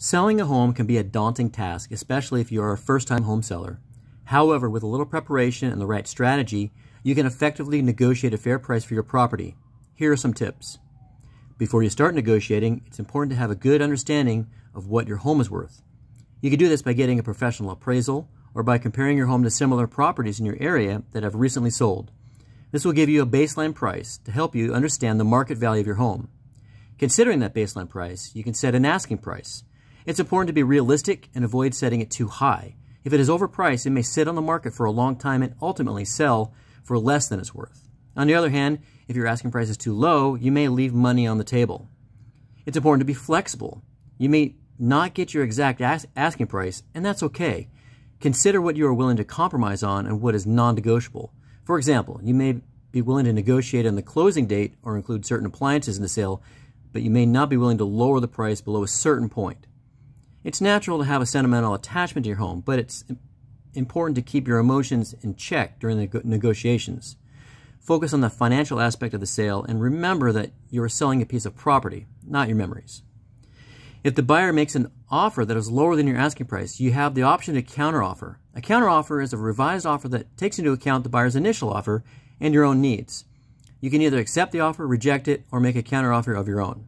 Selling a home can be a daunting task, especially if you are a first-time home seller. However, with a little preparation and the right strategy, you can effectively negotiate a fair price for your property. Here are some tips. Before you start negotiating, it's important to have a good understanding of what your home is worth. You can do this by getting a professional appraisal or by comparing your home to similar properties in your area that have recently sold. This will give you a baseline price to help you understand the market value of your home. Considering that baseline price, you can set an asking price. It's important to be realistic and avoid setting it too high. If it is overpriced, it may sit on the market for a long time and ultimately sell for less than it's worth. On the other hand, if your asking price is too low, you may leave money on the table. It's important to be flexible. You may not get your exact as asking price, and that's okay. Consider what you are willing to compromise on and what is non-negotiable. For example, you may be willing to negotiate on the closing date or include certain appliances in the sale, but you may not be willing to lower the price below a certain point. It's natural to have a sentimental attachment to your home, but it's important to keep your emotions in check during the negotiations. Focus on the financial aspect of the sale and remember that you are selling a piece of property, not your memories. If the buyer makes an offer that is lower than your asking price, you have the option to counteroffer. A counteroffer is a revised offer that takes into account the buyer's initial offer and your own needs. You can either accept the offer, reject it, or make a counteroffer of your own.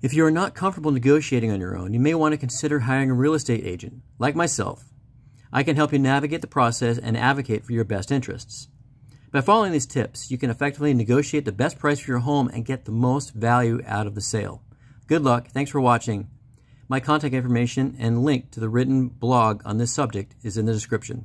If you are not comfortable negotiating on your own, you may want to consider hiring a real estate agent, like myself. I can help you navigate the process and advocate for your best interests. By following these tips, you can effectively negotiate the best price for your home and get the most value out of the sale. Good luck. Thanks for watching. My contact information and link to the written blog on this subject is in the description.